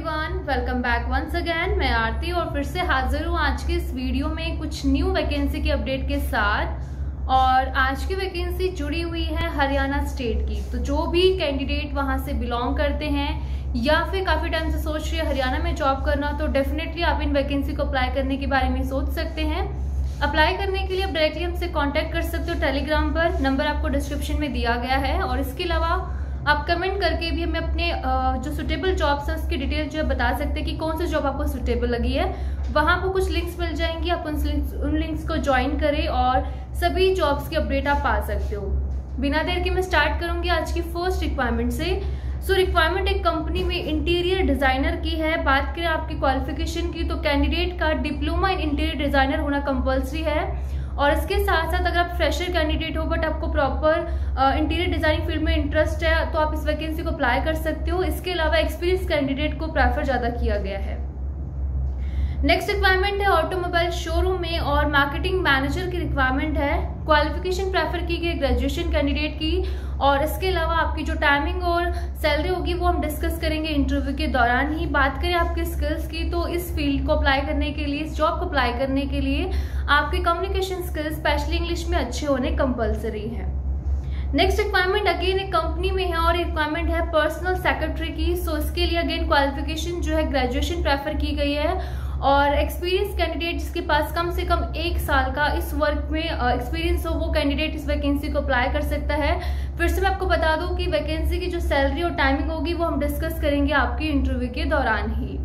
Everyone welcome back once again मैं आरती और फिर से हाजिर हूँ आज के इस वीडियो में कुछ न्यू वैकेंसी के अपडेट के साथ। और आज की वैकेंसी जुड़ी हुई है हरियाणा स्टेट की। तो जो भी कैंडिडेट वहाँ से बिलोंग करते हैं, या फिर काफ़ी टाइम से सोच रहे हैं हरियाणा में जॉब करना तो डेफिनेटली आप इन वैकेंसी को अप्लाई करने के बारे में सोच सकते हैं। अप्लाई करने के लिए डायरेक्टली हमसे कांटेक्ट कर सकते हो टेलीग्राम पर। नंबर आपको डिस्क्रिप्शन में दिया गया है। और इसके अलावा आप कमेंट करके भी हमें अपने जो सुटेबल जॉब्स हैं, उसकी डिटेल जो है बता सकते हैं कि कौन सी जॉब आपको सुटेबल लगी है। वहाँ आपको कुछ लिंक्स मिल जाएँगी, आप उन लिंक्स उन लिंक्स को ज्वाइन करें और सभी जॉब्स की अपडेट आप पा सकते हो। बिना देर के मैं स्टार्ट करूँगी आज की फ़र्स्ट रिक्वायरमेंट से। सो रिक्वायरमेंट एक कंपनी में इंटीरियर डिज़ाइनर की है। बात करें आपकी क्वालिफिकेशन की तो कैंडिडेट का डिप्लोमा इन इंटीरियर डिज़ाइनर होना कंपलसरी है। और इसके साथ साथ अगर आप फ्रेशर कैंडिडेट हो बट आपको प्रॉपर इंटीरियर डिज़ाइनिंग फ़ील्ड में इंटरेस्ट है तो आप इस वैकेंसी को अप्लाई कर सकते हो। इसके अलावा एक्सपीरियंस कैंडिडेट को प्रेफर ज़्यादा किया गया है। नेक्स्ट रिक्वायरमेंट है ऑटोमोबाइल शोरूम में और मार्केटिंग मैनेजर की रिक्वायरमेंट है। क्वालिफिकेशन प्रेफर की गई ग्रेजुएशन कैंडिडेट की और इसके अलावा आपकी जो टाइमिंग और सैलरी होगी वो हम डिस्कस करेंगे इंटरव्यू के दौरान ही। बात करें आपके स्किल्स की तो इस फ़ील्ड को अप्लाई करने के लिए, इस जॉब को अप्लाई करने के लिए आपके कम्युनिकेशन स्किल्स स्पेशली इंग्लिश में अच्छे होने कंपलसरी है। नेक्स्ट रिक्वायरमेंट अगेन एक कंपनी में है और रिक्वायरमेंट है पर्सनल सेक्रेटरी की। सो इसके लिए अगेन क्वालिफिकेशन जो है ग्रेजुएशन प्रेफर की गई है और एक्सपीरियंस कैंडिडेट जिसके पास कम से कम एक साल का इस वर्क में एक्सपीरियंस हो, वो कैंडिडेट इस वैकेंसी को अप्लाई कर सकता है। फिर से मैं आपको बता दूँ कि वैकेंसी की जो सैलरी और टाइमिंग होगी, वो हम डिस्कस करेंगे आपके इंटरव्यू के दौरान ही।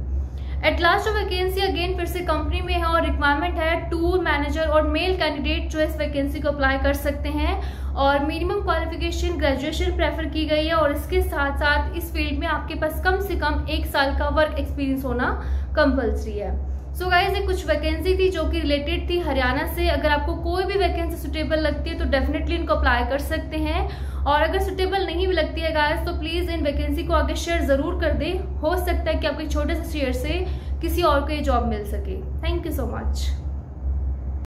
एट लास्ट वैकेंसी अगेन फिर से कंपनी में है और रिक्वायरमेंट है टूर मैनेजर और मेल कैंडिडेट जो इस वैकेंसी को अप्लाई कर सकते हैं। और मिनिमम क्वालिफिकेशन ग्रेजुएशन प्रेफर की गई है और इसके साथ साथ इस फ़ील्ड में आपके पास कम से कम एक साल का वर्क एक्सपीरियंस होना कंपल्सरी है। सो गाइज़ ये कुछ वैकेंसी थी जो कि रिलेटेड थी हरियाणा से। अगर आपको कोई भी वैकेंसी सुटेबल लगती है तो डेफिनेटली इनको अप्लाई कर सकते हैं। और अगर सुटेबल नहीं भी लगती है गाइज़ तो प्लीज़ इन वैकेंसी को आगे शेयर ज़रूर कर दे। हो सकता है कि आपके छोटे से शेयर से किसी और को ये जॉब मिल सके। Thank you so much